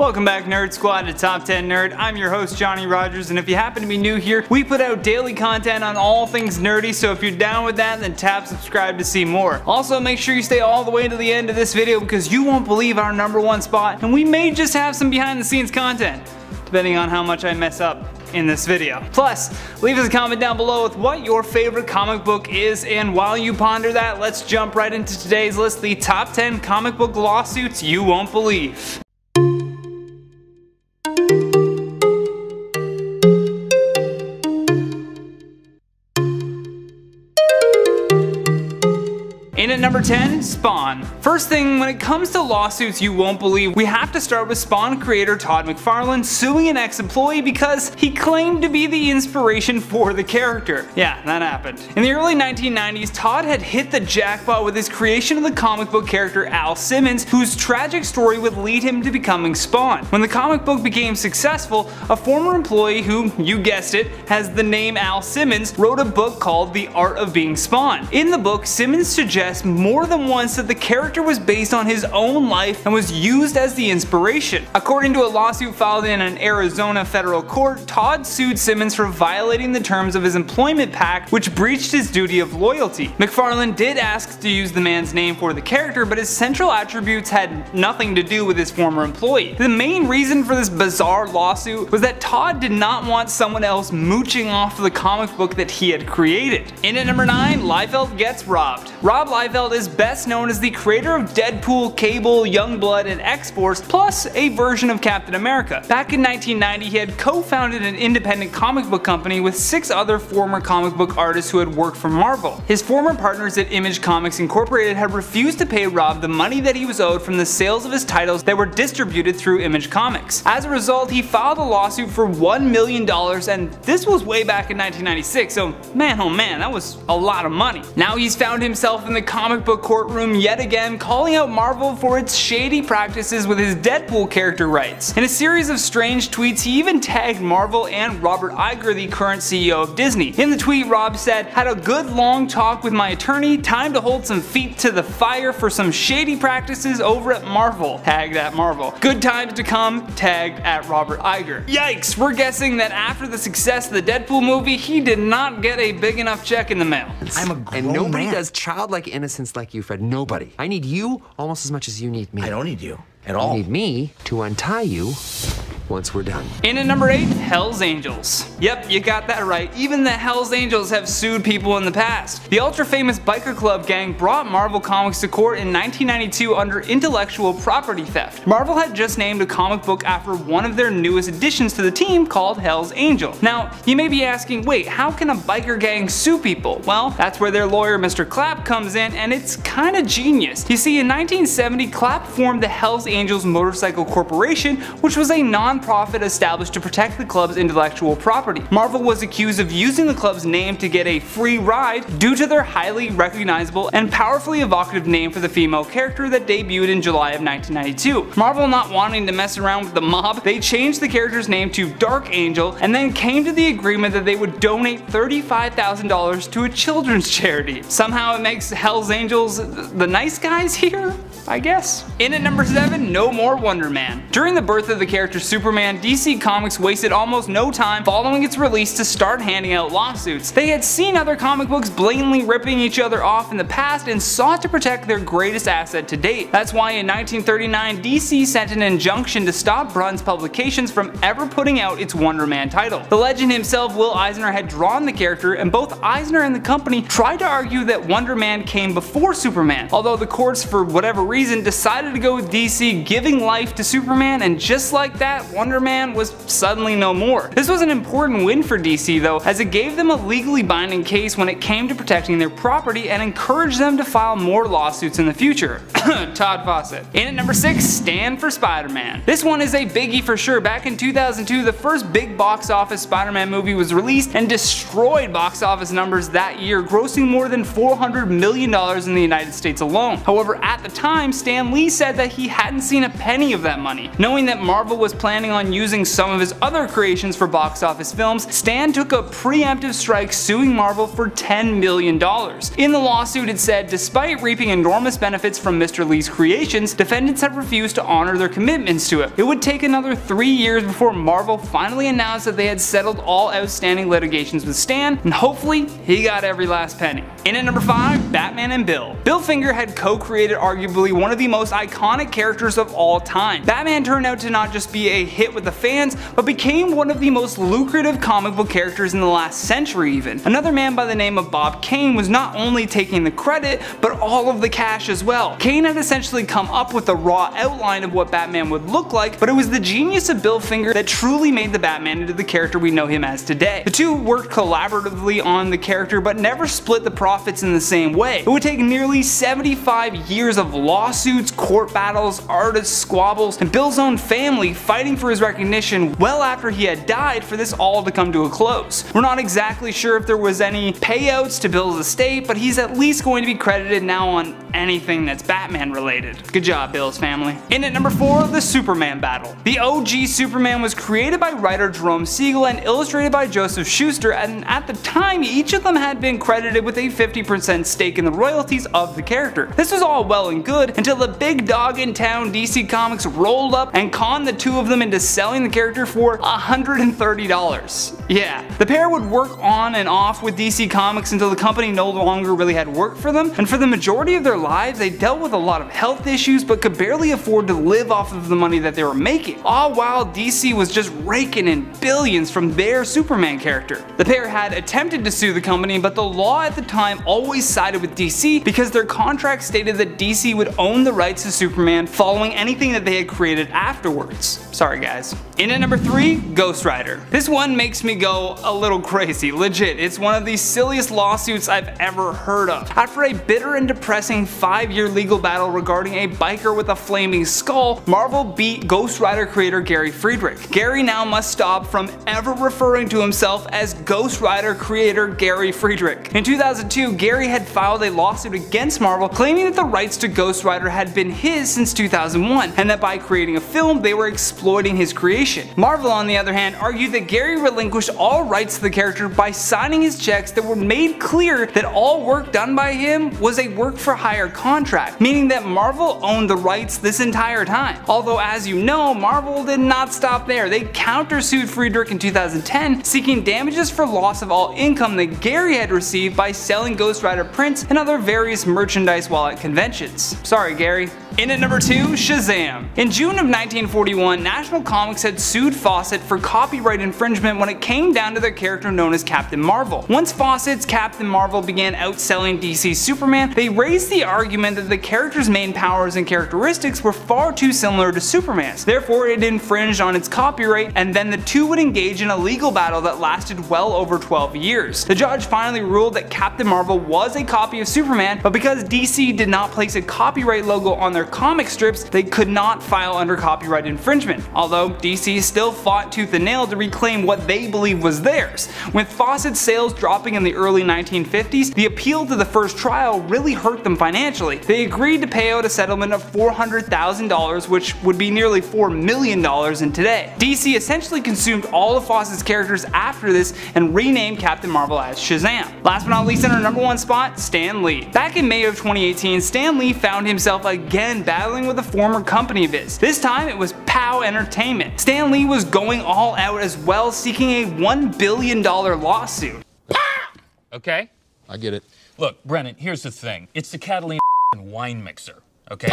Welcome back Nerd Squad to Top 10 Nerd. I'm your host Johnny Rogers and if you happen to be new here, we put out daily content on all things nerdy so if you're down with that then tap subscribe to see more. Also make sure you stay all the way to the end of this video because you won't believe our number one spot and we may just have some behind the scenes content depending on how much I mess up in this video. Plus, leave us a comment down below with what your favorite comic book is and while you ponder that, let's jump right into today's list, the top 10 comic book lawsuits you won't believe. In at number 10, Spawn. First thing, when it comes to lawsuits you won't believe, we have to start with Spawn creator Todd McFarlane suing an ex-employee because he claimed to be the inspiration for the character. Yeah, that happened. In the early 1990s, Todd had hit the jackpot with his creation of the comic book character Al Simmons, whose tragic story would lead him to becoming Spawn. When the comic book became successful, a former employee who, you guessed it, has the name Al Simmons, wrote a book called The Art of Being Spawn. In the book, Simmons suggests more than once that the character was based on his own life and was used as the inspiration. According to a lawsuit filed in an Arizona federal court, Todd sued Simmons for violating the terms of his employment pact which breached his duty of loyalty. McFarlane did ask to use the man's name for the character but his central attributes had nothing to do with his former employee. The main reason for this bizarre lawsuit was that Todd did not want someone else mooching off the comic book that he had created. In at number 9, Liefeld gets robbed. Rob Liefeld is best known as the creator of Deadpool, Cable, Youngblood, and X-Force, plus a version of Captain America. Back in 1990, he had co-founded an independent comic book company with six other former comic book artists who had worked for Marvel. His former partners at Image Comics Incorporated had refused to pay Rob the money that he was owed from the sales of his titles that were distributed through Image Comics. As a result, he filed a lawsuit for $1 million and this was way back in 1996, so man oh man, that was a lot of money. Now he's found himself in the comic book courtroom yet again calling out Marvel for its shady practices with his Deadpool character rights. In a series of strange tweets he even tagged Marvel and Robert Iger the current CEO of Disney. In the tweet Rob said, had a good long talk with my attorney, time to hold some feet to the fire for some shady practices over at Marvel. Tagged at Marvel. Good times to come, tagged at Robert Iger. Yikes, we're guessing that after the success of the Deadpool movie, he did not get a big enough check in the mail. I'm a grown And nobody man. does childlike innocence like you, Fred. Nobody. I need you almost as much as you need me. I don't need you at You all. need me to untie you once we're done. In at number 8, Hell's Angels. Yep, you got that right. Even the Hell's Angels have sued people in the past. The ultra famous biker club gang brought Marvel Comics to court in 1992 under intellectual property theft. Marvel had just named a comic book after one of their newest additions to the team called Hell's Angel. Now, you may be asking, wait, how can a biker gang sue people? Well, that's where their lawyer Mr. Clapp comes in and it's kinda genius. You see, in 1970, Clapp formed the Hell's Angels Motorcycle Corporation, which was a non non-profit established to protect the club's intellectual property. Marvel was accused of using the club's name to get a free ride due to their highly recognizable and powerfully evocative name for the female character that debuted in July of 1992. Marvel not wanting to mess around with the mob, they changed the character's name to Dark Angel and then came to the agreement that they would donate $35,000 to a children's charity. Somehow it makes Hell's Angels the nice guys here? I guess. In at number 7, No More Wonder Man. During the birth of the character Superman, DC Comics wasted almost no time following its release to start handing out lawsuits. They had seen other comic books blatantly ripping each other off in the past and sought to protect their greatest asset to date. That's why in 1939 DC sent an injunction to stop Brun's publications from ever putting out its Wonder Man title. The legend himself, Will Eisner, had drawn the character and both Eisner and the company tried to argue that Wonder Man came before Superman, although the courts for whatever reason decided to go with DC giving life to Superman and just like that Wonder Man was suddenly no more. This was an important win for DC though as it gave them a legally binding case when it came to protecting their property and encouraged them to file more lawsuits in the future. Todd Fawcett. In at number 6, Stand for Spider-Man. This one is a biggie for sure. Back in 2002 the first big box office Spider-Man movie was released and destroyed box office numbers that year grossing more than $400 million in the United States alone. However at the time time, Stan Lee said that he hadn't seen a penny of that money. Knowing that Marvel was planning on using some of his other creations for box office films, Stan took a preemptive strike suing Marvel for $10 million. In the lawsuit it said, despite reaping enormous benefits from Mr. Lee's creations, defendants have refused to honor their commitments to it. It would take another three years before Marvel finally announced that they had settled all outstanding litigations with Stan, and hopefully he got every last penny. In at number 5, Batman and Bill. Bill Finger had co-created arguably one of the most iconic characters of all time. Batman turned out to not just be a hit with the fans, but became one of the most lucrative comic book characters in the last century even. Another man by the name of Bob Kane was not only taking the credit, but all of the cash as well. Kane had essentially come up with a raw outline of what Batman would look like, but it was the genius of Bill Finger that truly made the Batman into the character we know him as today. The two worked collaboratively on the character, but never split the profits in the same way. It would take nearly 75 years of lawsuits, court battles, artist squabbles, and Bill's own family fighting for his recognition well after he had died for this all to come to a close. We're not exactly sure if there was any payouts to Bill's estate, but he's at least going to be credited now on anything that's Batman related. Good job, Bill's family. In at number 4, the Superman battle. The OG Superman was created by writer Jerome Siegel and illustrated by Joseph Shuster, and at the time, each of them had been credited with a 50% stake in the royalties of the character. This was all well and good until the big dog in town DC Comics rolled up and conned the two of them into selling the character for $130. Yeah, the pair would work on and off with DC Comics until the company no longer really had work for them, and for the majority of their lives, they dealt with a lot of health issues but could barely afford to live off of the money that they were making, all while DC was just raking in billions from their Superman character. The pair had attempted to sue the company, but the law at the time always sided with DC because their contract stated that DC would own the rights to Superman following anything that they had created afterwards. Sorry guys. In at number 3, Ghost Rider. This one makes me go a little crazy, legit. It's one of the silliest lawsuits I've ever heard of. After a bitter and depressing 5 year legal battle regarding a biker with a flaming skull, Marvel beat Ghost Rider creator Gary Friedrich. Gary now must stop from ever referring to himself as Ghost Rider creator Gary Friedrich. In 2002, Gary had filed a lawsuit against Marvel claiming that the rights to Ghost Rider had been his since 2001 and that by creating a film they were exploiting his creation. Marvel on the other hand argued that Gary relinquished all rights to the character by signing his checks that were made clear that all work done by him was a work for hire contract, meaning that Marvel owned the rights this entire time. Although as you know, Marvel did not stop there. They countersued Friedrich in 2010 seeking damages for loss of all income that Gary had received by selling Ghost Rider prints and other various merchandise while at conventions. Sorry Gary. In at number 2, Shazam. In June of 1941, National Comics had sued Fawcett for copyright infringement when it came down to their character known as Captain Marvel. Once Fawcett's Captain Marvel began outselling DC's Superman, they raised the argument that the character's main powers and characteristics were far too similar to Superman's, therefore it infringed on its copyright and then the two would engage in a legal battle that lasted well over 12 years. The judge finally ruled that Captain Marvel was a copy of Superman, but because DC did not place a copyright logo on their comic strips, they could not file under copyright infringement, although DC still fought tooth and nail to reclaim what they believed was theirs. With Fawcett's sales dropping in the early 1950s, the appeal to the first trial really hurt them financially. They agreed to pay out a settlement of $400,000 which would be nearly $4 million in today. DC essentially consumed all of Fawcett's characters after this and renamed Captain Marvel as Shazam. Last but not least in our number one spot, Stan Lee. Back in May of 2018, Stan Lee found himself again battling with a former company of his. This time it was POW Entertainment. Stan Lee was going all out as well seeking a $1 billion lawsuit. Okay? I get it. Look, Brennan, here's the thing. It's the Catalina wine mixer, okay?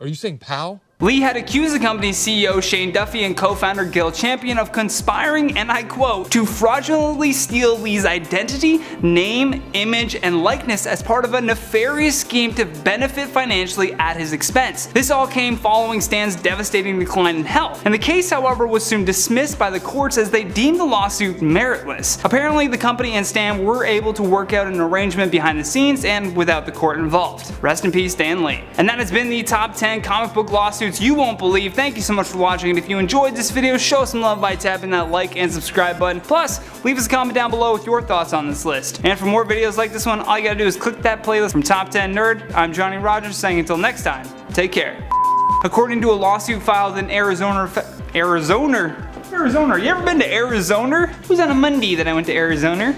Are you saying pow? Lee had accused the company's CEO Shane Duffy and co-founder Gill Champion of conspiring, and I quote, to fraudulently steal Lee's identity, name, image, and likeness as part of a nefarious scheme to benefit financially at his expense. This all came following Stan's devastating decline in health, and the case however was soon dismissed by the courts as they deemed the lawsuit meritless. Apparently the company and Stan were able to work out an arrangement behind the scenes and without the court involved. Rest in peace Stan Lee. And that has been the top 10 comic book lawsuits lawsuits you won't believe. Thank you so much for watching, and if you enjoyed this video, show us some love by tapping that like and subscribe button. Plus, leave us a comment down below with your thoughts on this list. And for more videos like this one, all you gotta do is click that playlist from Top 10 Nerd. I'm Johnny Rogers saying until next time, take care. According to a lawsuit filed in Arizona, Arizona, Arizona. You ever been to Arizona? It was on a Monday that I went to Arizona.